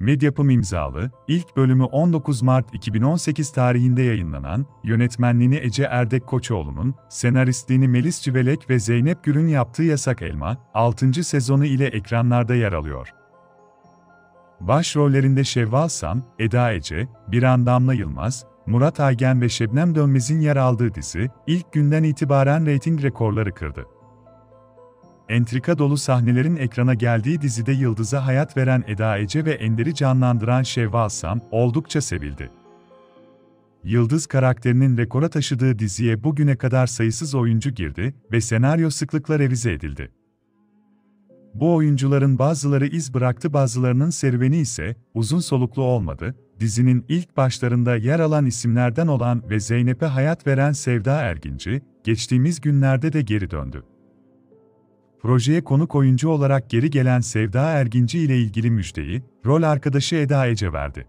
Medyapım imzalı, ilk bölümü 19 Mart 2018 tarihinde yayınlanan, yönetmenliğini Ece Erdek Koçoğlu'nun, senaristliğini Melis Civelek ve Zeynep Gür'ün yaptığı Yasak Elma, 6. sezonu ile ekranlarda yer alıyor. Başrollerinde Şevval Sam, Eda Ece, Biran Damla Yılmaz, Murat Aygen ve Şebnem Dönmez'in yer aldığı dizi, ilk günden itibaren reyting rekorları kırdı. Entrika dolu sahnelerin ekrana geldiği dizide Yıldız'a hayat veren Eda Ece ve Ender'i canlandıran Şevval Sam, oldukça sevildi. Yıldız karakterinin rekora taşıdığı diziye bugüne kadar sayısız oyuncu girdi ve senaryo sıklıkla revize edildi. Bu oyuncuların bazıları iz bıraktı bazılarının serüveni ise uzun soluklu olmadı, dizinin ilk başlarında yer alan isimlerden olan ve Zeynep'e hayat veren Sevda Erginci, geçtiğimiz günlerde de geri döndü. Projeye konuk oyuncu olarak geri gelen Sevda Erginci ile ilgili müjdeyi, rol arkadaşı Eda Ece verdi.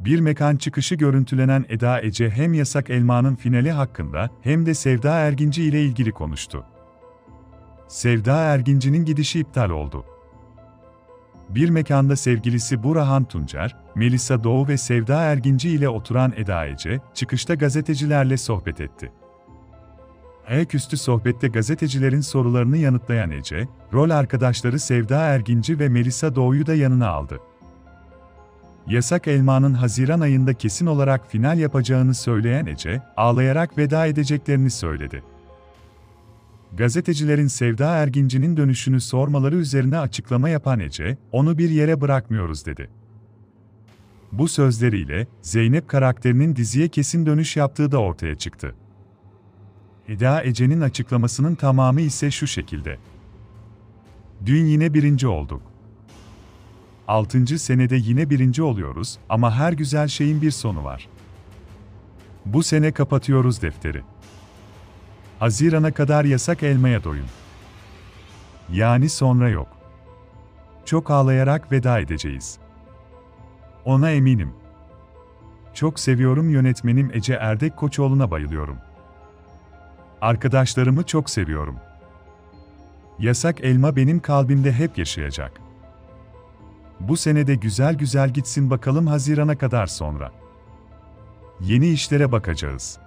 Bir mekan çıkışı görüntülenen Eda Ece hem Yasak Elma'nın finali hakkında hem de Sevda Erginci ile ilgili konuştu. Sevda Erginci'nin gidişi iptal oldu. Bir mekanda sevgilisi Burhan Tuncer, Melisa Doğu ve Sevda Erginci ile oturan Eda Ece, çıkışta gazetecilerle sohbet etti. Ayaküstü sohbette gazetecilerin sorularını yanıtlayan Ece, rol arkadaşları Sevda Erginci ve Melisa Doğu'yu da yanına aldı. Yasak Elma'nın Haziran ayında kesin olarak final yapacağını söyleyen Ece, ağlayarak veda edeceklerini söyledi. Gazetecilerin Sevda Erginci'nin dönüşünü sormaları üzerine açıklama yapan Ece, onu bir yere bırakmıyoruz dedi. Bu sözleriyle, Zeynep karakterinin diziye kesin dönüş yaptığı da ortaya çıktı. Eda Ece'nin açıklamasının tamamı ise şu şekilde. Dün yine birinci olduk. Altıncı senede yine birinci oluyoruz ama her güzel şeyin bir sonu var. Bu sene kapatıyoruz defteri. Hazirana kadar yasak elmaya doyun. Yani sonra yok. Çok ağlayarak veda edeceğiz. Ona eminim. Çok seviyorum yönetmenim Ece Erdek Koçoğlu'na bayılıyorum. Arkadaşlarımı çok seviyorum. Yasak elma benim kalbimde hep yaşayacak. Bu senede güzel güzel gitsin bakalım Haziran'a kadar sonra. Yeni işlere bakacağız.